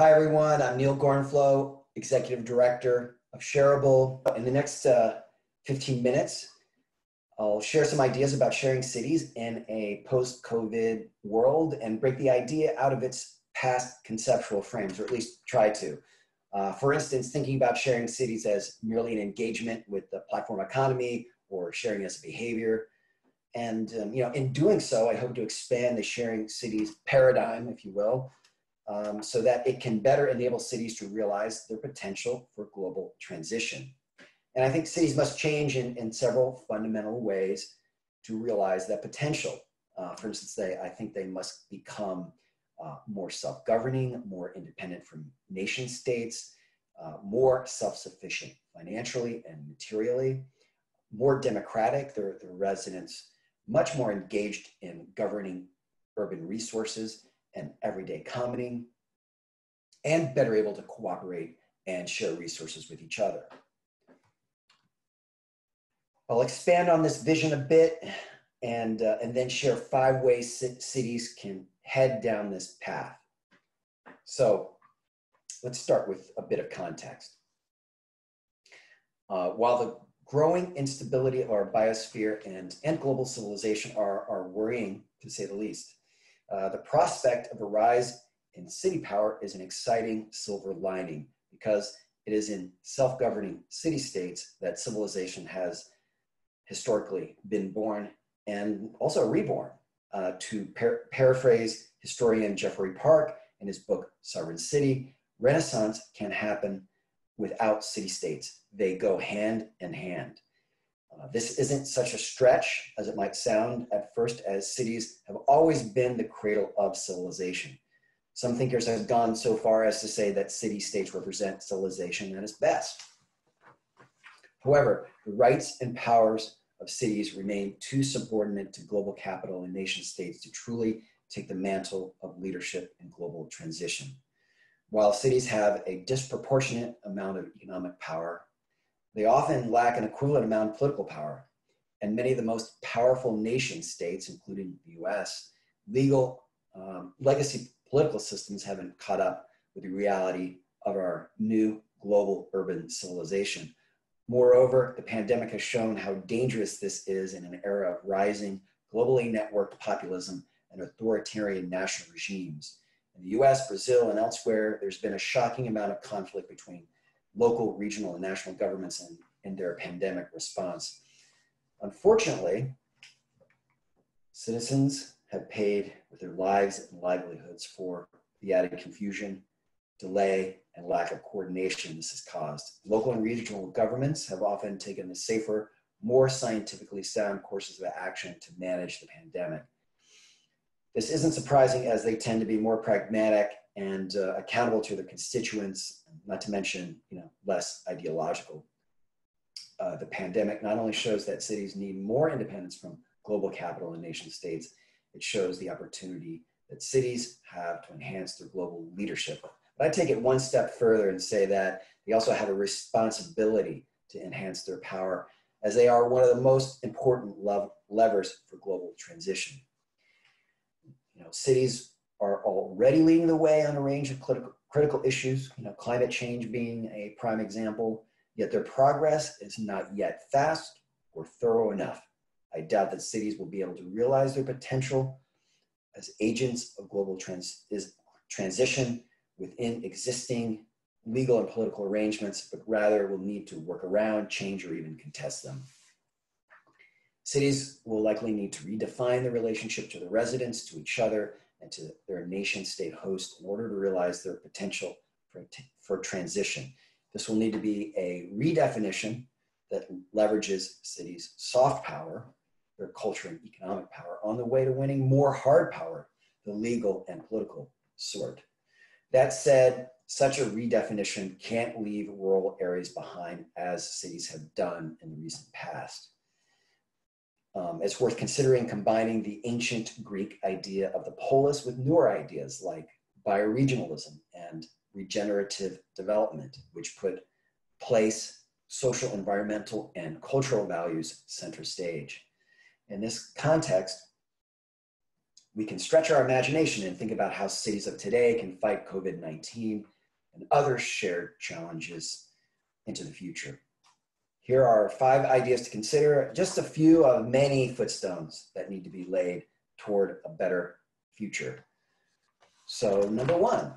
Hi, everyone. I'm Neal Gorenflo, Executive Director of Shareable. In the next uh, 15 minutes, I'll share some ideas about sharing cities in a post COVID world and break the idea out of its past conceptual frames, or at least try to. Uh, for instance, thinking about sharing cities as merely an engagement with the platform economy or sharing as a behavior. And um, you know, in doing so, I hope to expand the sharing cities paradigm, if you will, um, so that it can better enable cities to realize their potential for global transition. And I think cities must change in, in several fundamental ways to realize that potential. Uh, for instance, they, I think they must become uh, more self-governing, more independent from nation states, uh, more self-sufficient financially and materially, more democratic, their, their residents much more engaged in governing urban resources, and everyday commoning, and better able to cooperate and share resources with each other. I'll expand on this vision a bit and, uh, and then share five ways cities can head down this path. So let's start with a bit of context. Uh, while the growing instability of our biosphere and, and global civilization are, are worrying, to say the least, uh, the prospect of a rise in city power is an exciting silver lining because it is in self-governing city-states that civilization has historically been born and also reborn. Uh, to par paraphrase historian Geoffrey Parker in his book Sovereign City, Renaissance can happen without city-states. They go hand in hand. Uh, this isn't such a stretch as it might sound at first, as cities have always been the cradle of civilization. Some thinkers have gone so far as to say that city states represent civilization at its best. However, the rights and powers of cities remain too subordinate to global capital and nation states to truly take the mantle of leadership in global transition. While cities have a disproportionate amount of economic power, they often lack an equivalent amount of political power. And many of the most powerful nation states, including the US, legal um, legacy political systems haven't caught up with the reality of our new global urban civilization. Moreover, the pandemic has shown how dangerous this is in an era of rising, globally networked populism and authoritarian national regimes. In the US, Brazil, and elsewhere, there's been a shocking amount of conflict between local, regional, and national governments in, in their pandemic response. Unfortunately, citizens have paid with their lives and livelihoods for the added confusion, delay, and lack of coordination this has caused. Local and regional governments have often taken the safer, more scientifically sound courses of action to manage the pandemic. This isn't surprising as they tend to be more pragmatic and uh, accountable to their constituents, not to mention, you know, less ideological. Uh, the pandemic not only shows that cities need more independence from global capital and nation states, it shows the opportunity that cities have to enhance their global leadership. But I take it one step further and say that they also have a responsibility to enhance their power as they are one of the most important levers for global transition. You know, cities are already leading the way on a range of critical, critical issues, you know, climate change being a prime example, yet their progress is not yet fast or thorough enough. I doubt that cities will be able to realize their potential as agents of global trans transition within existing legal and political arrangements, but rather will need to work around, change, or even contest them. Cities will likely need to redefine the relationship to the residents, to each other, and to their nation state host in order to realize their potential for, for transition. This will need to be a redefinition that leverages cities' soft power, their culture and economic power, on the way to winning more hard power, the legal and political sort. That said, such a redefinition can't leave rural areas behind as cities have done in the recent past. Um, it's worth considering combining the ancient Greek idea of the polis with newer ideas like bioregionalism and regenerative development, which put place, social, environmental, and cultural values center stage. In this context, we can stretch our imagination and think about how cities of today can fight COVID 19 and other shared challenges into the future. Here are five ideas to consider, just a few of many footstones that need to be laid toward a better future. So, number one,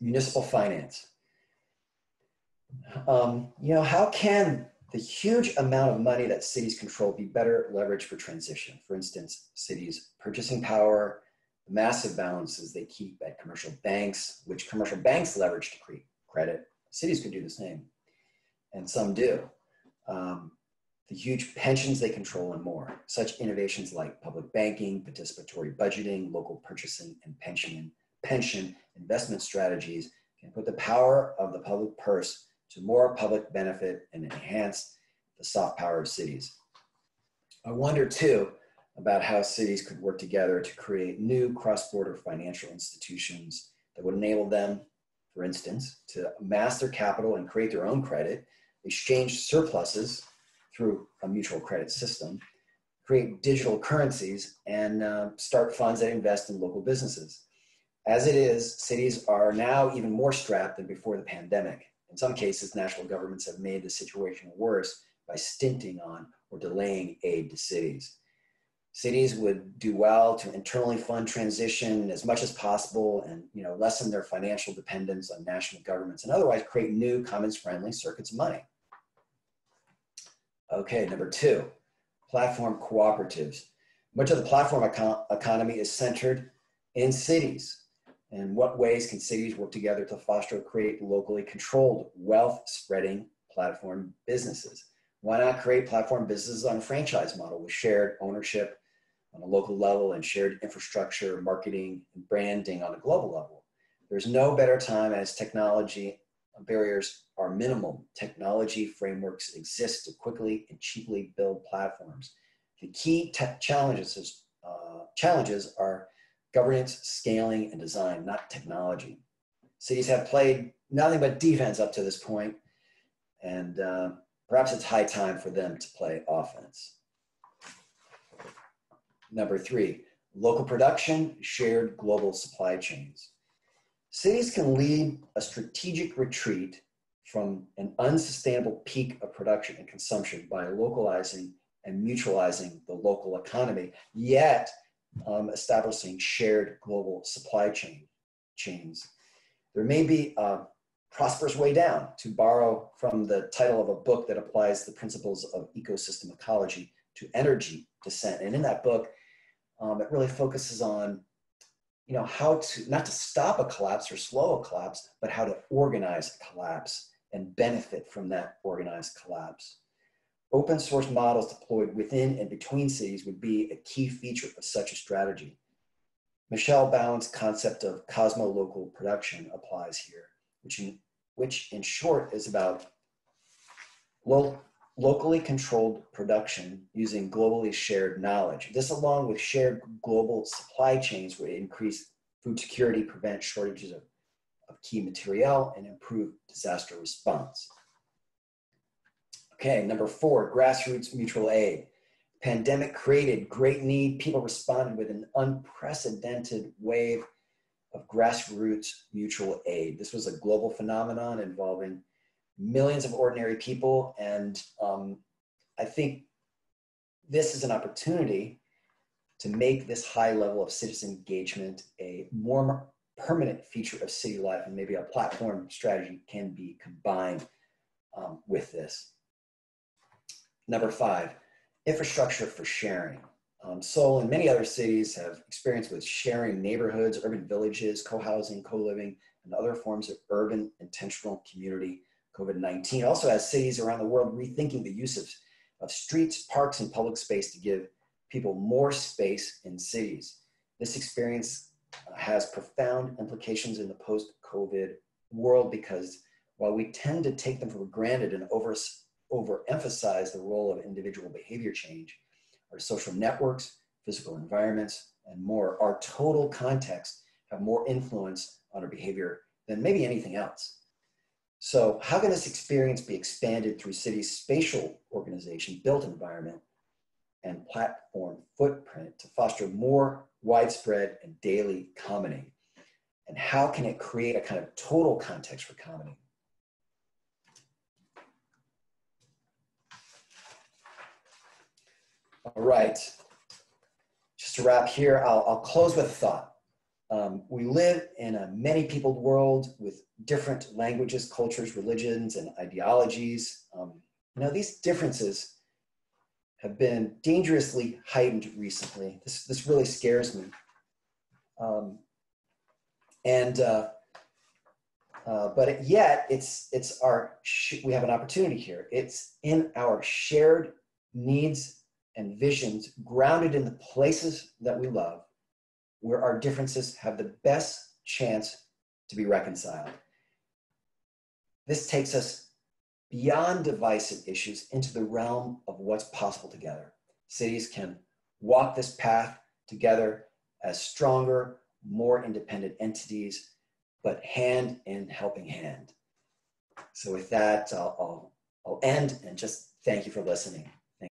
municipal finance. Um, you know, how can the huge amount of money that cities control be better leveraged for transition? For instance, cities' purchasing power, massive balances they keep at commercial banks, which commercial banks leverage to create credit. Cities could do the same, and some do. Um, the huge pensions they control and more. Such innovations like public banking, participatory budgeting, local purchasing, and pension, pension investment strategies can put the power of the public purse to more public benefit and enhance the soft power of cities. I wonder too about how cities could work together to create new cross-border financial institutions that would enable them, for instance, to amass their capital and create their own credit, exchange surpluses through a mutual credit system, create digital currencies, and uh, start funds that invest in local businesses. As it is, cities are now even more strapped than before the pandemic. In some cases, national governments have made the situation worse by stinting on or delaying aid to cities. Cities would do well to internally fund transition as much as possible and you know, lessen their financial dependence on national governments and otherwise create new commons-friendly circuits of money. Okay, number two, platform cooperatives. Much of the platform econ economy is centered in cities. And what ways can cities work together to foster or create locally controlled wealth spreading platform businesses? Why not create platform businesses on a franchise model with shared ownership on a local level and shared infrastructure, marketing, and branding on a global level? There's no better time as technology barriers are minimal. Technology frameworks exist to quickly and cheaply build platforms. The key challenges, is, uh, challenges are governance, scaling, and design, not technology. Cities have played nothing but defense up to this point, and uh, perhaps it's high time for them to play offense. Number three, local production, shared global supply chains. Cities can lead a strategic retreat from an unsustainable peak of production and consumption by localizing and mutualizing the local economy, yet um, establishing shared global supply chain chains. There may be a prosperous way down, to borrow from the title of a book that applies the principles of ecosystem ecology to energy descent. And in that book, um, it really focuses on you know, how to, not to stop a collapse or slow a collapse, but how to organize a collapse and benefit from that organized collapse. Open source models deployed within and between cities would be a key feature of such a strategy. Michel Bauwens' concept of cosmo-local production applies here, which in, which in short is about lo locally controlled production using globally shared knowledge. This, along with shared global supply chains, would increase food security, prevent shortages of, of key material, and improve disaster response. Okay, number four, grassroots mutual aid. Pandemic created great need. People responded with an unprecedented wave of grassroots mutual aid. This was a global phenomenon involving millions of ordinary people. And um, I think this is an opportunity to make this high level of citizen engagement a more permanent feature of city life and maybe a platform strategy can be combined um, with this. Number five, infrastructure for sharing. Um, Seoul and many other cities have experience with sharing neighborhoods, urban villages, co-housing, co-living, and other forms of urban intentional community COVID-19 also has cities around the world rethinking the use of, of streets, parks, and public space to give people more space in cities. This experience uh, has profound implications in the post-COVID world because while we tend to take them for granted and over, overemphasize the role of individual behavior change, our social networks, physical environments, and more, our total context have more influence on our behavior than maybe anything else. So how can this experience be expanded through city's spatial organization, built environment, and platform footprint to foster more widespread and daily commoning? And how can it create a kind of total context for commoning? All right. Just to wrap here, I'll, I'll close with a thought. Um, we live in a many peopled world with different languages, cultures, religions, and ideologies. Um, know, these differences have been dangerously heightened recently. This, this really scares me. Um, and, uh, uh, but yet it's, it's our, we have an opportunity here. It's in our shared needs and visions grounded in the places that we love, where our differences have the best chance to be reconciled. This takes us beyond divisive issues into the realm of what's possible together. Cities can walk this path together as stronger, more independent entities, but hand in helping hand. So with that, I'll, I'll, I'll end and just thank you for listening.